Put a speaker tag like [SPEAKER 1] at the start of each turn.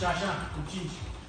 [SPEAKER 1] 下象，不进去。